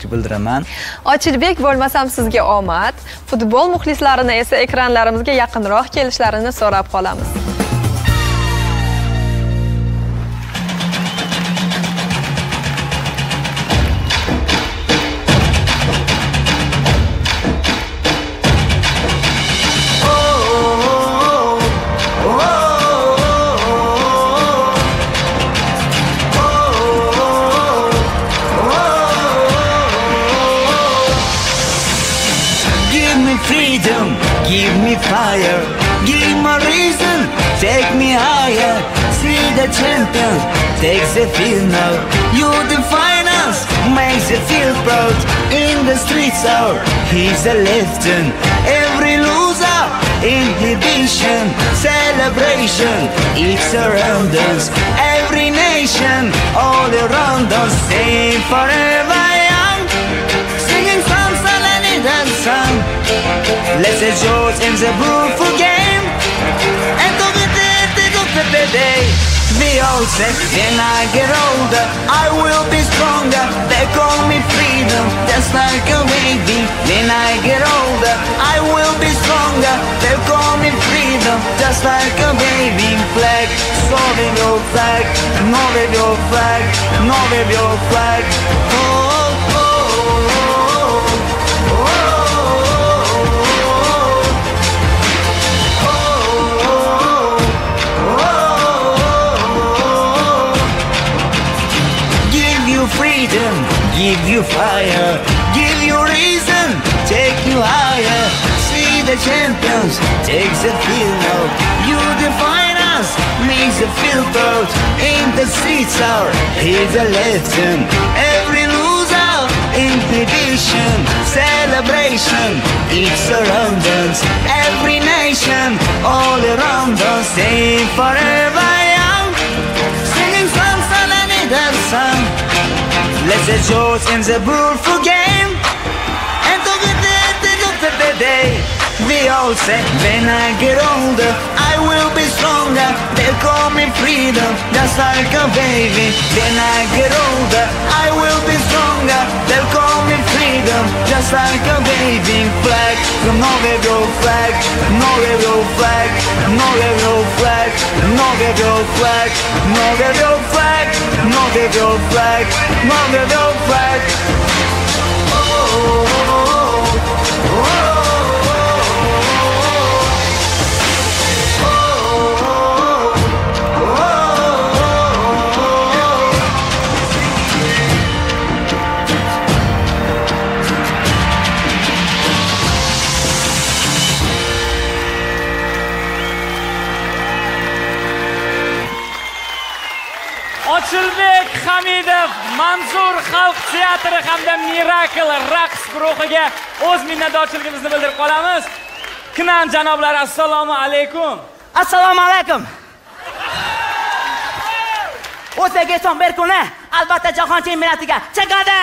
tashakkur bildiraman. Ochilbek bo'lmasam sizga omad. Futbol muxlislarini esa ekranlarimizga yaqinroq kelishlarini so'rab qolamiz. Freedom, give me fire, give me reason, take me higher. See the champion, takes the field now. You define us, makes you feel proud. In the streets, out, he's a legend. Every loser, inhibition, celebration, it's around us. Every nation, all around us, sing forever Enjoy in the beautiful game. And to the day, to the day. We all say, when I get older, I will be stronger. They call me freedom, just like a baby. When I get older, I will be stronger. They call me freedom, just like a baby. Flag, so with your flag, no with your flag, no with your flag. Freedom, give you fire, give you reason, take you higher. See the champions, takes the field now. You define us, makes you feel proud. In the streets are, he's a legend. Every loser, in inhibition, celebration, it's around Let's enjoy in the beautiful game. And to the day, to the day. We all say, when I get older, I will be stronger. They call me freedom, just like a baby. When I get older, I will be stronger. They'll call me freedom, freedom Just like a waving flag. Another your flag Another flag Another flag Another flag Another flag Another flag Another flag. Ochilbek hamidov mansur xalq teatri hamda mirakl raqs guruhiga o'z minnatdorchiligimizni bildirib qolamiz. Knan janoblari assalomu alaykum. Assalomu alaykum. O'zbekiston bir kuni albatta jahon chempionatiga chiqadi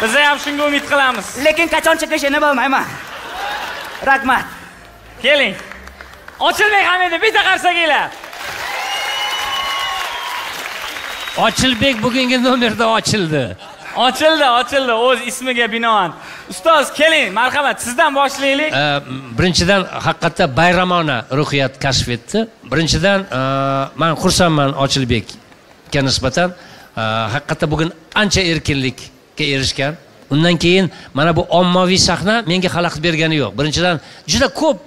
biz ham shunga umid qilamiz. Lekin qachon chiqishini bilmayman. Rahmat. Keling. Ochilbek hamidov bitta qarsakinglar ochilbek bugungi nomerda ochildi. Ochildi ochildi. O'z ismiga binoan. Ustoz keling marhamat. Sizdan boshlaylik. Birinchidan haqiqatda bayramona ruhiyat kashf etdi. Birinchidan man xursandman ochilbekka nisbatan. Haqiqatda bugun ancha erkinlikka erishgan. Undan keyin mana bu ommaviy sahna menga xalaqit bergani yo'q. Birinchidan juda ko'p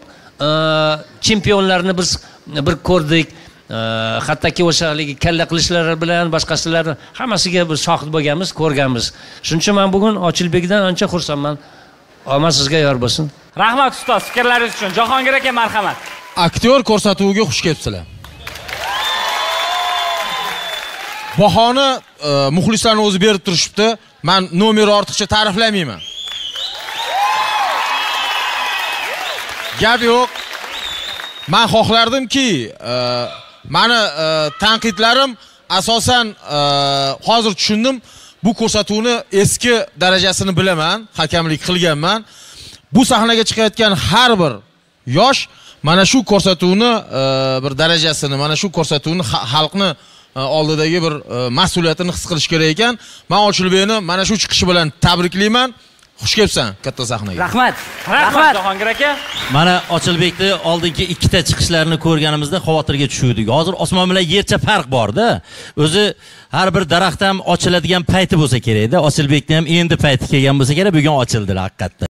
chempionlarni biz bir ko'rdik hattoki o'sha haligi kalla qilishlari bilan boshqasilarni hammasiga biz shohid bo'lganmiz ko'rganmiz shuning uchun man bugun ochilbekdan ancha xursandman omad sizga yor bo'lsin rahmat ustoz fikrlaringiz uchun jahongir aka marhamat aktyor ko'rsatuviga xush kelibsizlar bahoni e, muxlislarni o'zi berib turishibdi man nomerni ortiqcha ta'riflamayman gap yo'q man xohlardimki e, mani e, tanqidlarim asosan e, hozir tushundim bu ko'rsatuvni eski darajasini bilaman hakamlik qilganman bu sahnaga chiqayotgan har bir yosh mana shu ko'rsatuvni e, bir darajasini mana shu ko'rsatuvni xalqni oldidagi bir mas'uliyatini his qilish kerak ekan. Men Ochilbekni mana shu chiqishi bilan tabriklayman. Xush kelibsan katta sahnaga. Rahmat. rahmat jahongir aka Mana Ochilbekni oldingi ikkita chiqishlarini ko'rganimizda xavotirga tushuvdik. Hozir osmon bilan yercha farq bor-da. O'zi har bir daraxt ham ochiladigan payti bo'lsa kerak-da. Ochilbekni ham endi payti kelgan bo'lsa kerak, bugun ochildi haqiqatda.